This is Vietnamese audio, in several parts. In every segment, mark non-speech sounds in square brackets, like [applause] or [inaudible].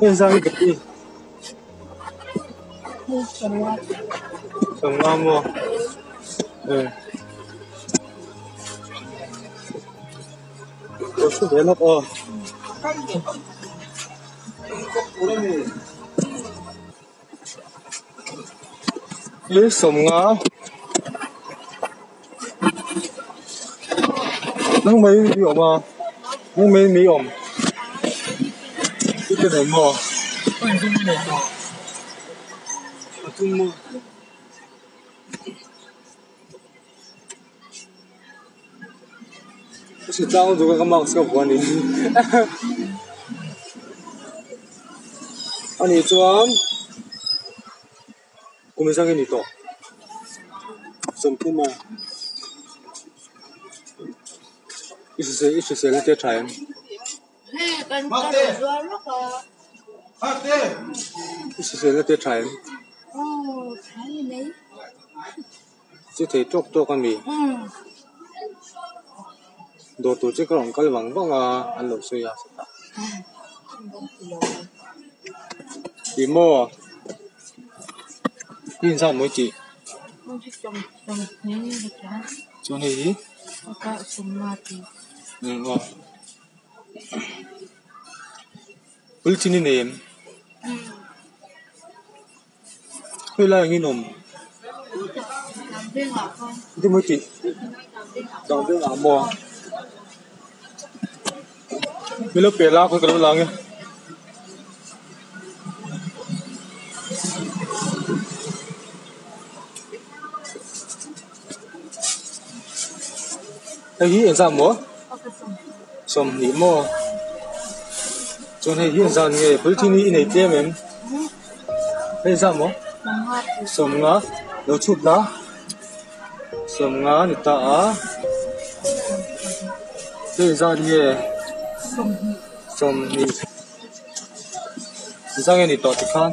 현상이 정나무 예. 벌써 내놔 어. 你什么啊？那没没有吗？那没没有。这个人吗？对，这个人吗？啊，这么。不是张主任，冒充我你。啊，你装。Chuan. Kumisang nito. Sampuma. Isa sa isa sa lahat tayo. Kan kan jual lo ke? Isa sa lahat tayo. Oh, thấy đấy. Chỉ thấy chốc chốc con mì. Đồ tổ chức lòng cái bằng vong à ăn lẩu xôi à. Đi mua. Nhìn sao mới chị? Không chỉ trồng trồng thế như cả. Cho này đi. Có cả sum ma thì. Ừ, ngon. Ultini name. Ừ. Hơi là như nồng. Làm viên ngọt không? Itu mới chị. Còn cái là mua. Mình lúc bể la có cái lang nhá. hay hiện ra múa? Som ni mo chon hay hiện ra nghề với thiên nhiên này tiêm em. Hay ra múa? Som ngã đầu chút đó. Som ngã thì tạ, hay ra nghề. Som ni ra nghề thì tạ thì khan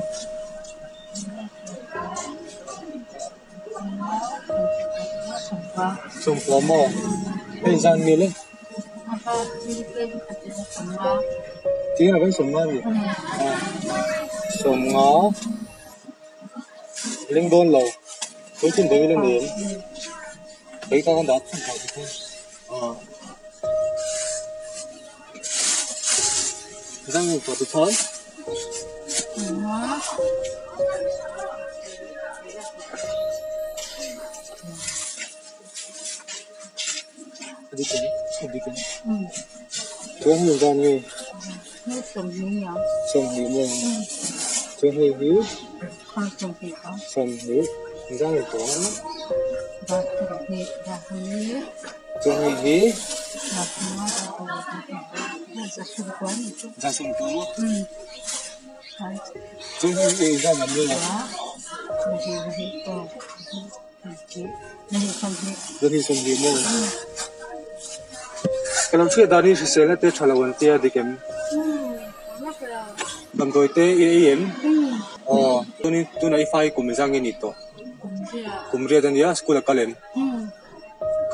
Sông Phó Mò 한? Sum hoa. 좀 뭐뭐 회장님은 Hoa hoa thì bên cả cái sum hoa. 뒤에 나간 som만이 Ừ. som가 링돈 로 돌진 되는 데 여기 Bikin, bikin. Hmm. Tuan ni tuan ni. Ni sông ni ya. Sông ni mo. Tuan ni ni. Con Ba tuan ni ba ni. Tuan ni ni. Ba tuan. Ra sông tuan. Ra sông tuan. Hmm. Tuan ni ni ra ni mo. Tuan ni ni tuan. Tuan ni sông ni mo cái lòng chuyện đó đi sẽ là tết trả lời tiền đi kém làm đôi tê yên em ờ tôi nên tôi này phải cùng rằng cái nít to. Cùng riêng đến nhà school là cái lên,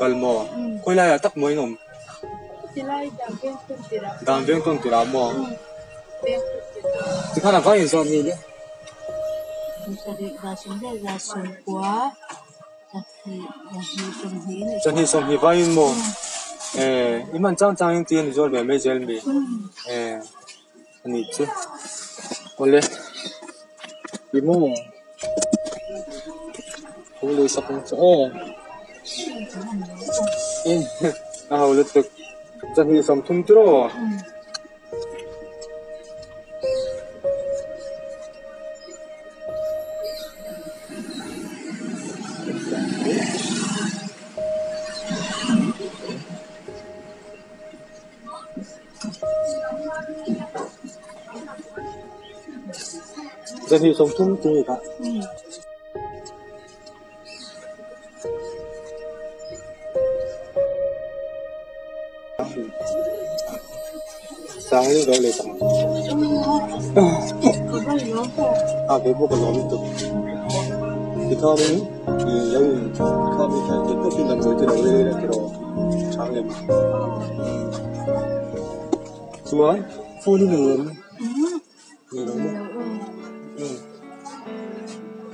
cái mò quay lại tắt mới ngom đàn viên con tira mò thì khá là phải rồi nhỉ chân hi sông hi vai mò 예, 이만 짱짱인 뒤에 누절 매매 젤미. 예, 아니 있지. 원래 이모 원래 시작하면서 어. 예, [laughs] 아 원래 또 짱이 섬통 들어. 真要送中中意㗎。嗯。sáng đi gọi lại sáng à cái có lỗi tục thì thôi đi thì lấy thôi đi phải cái tốt khi làm người từ đầu đây là cái đó sáng lên mà chúa đi đường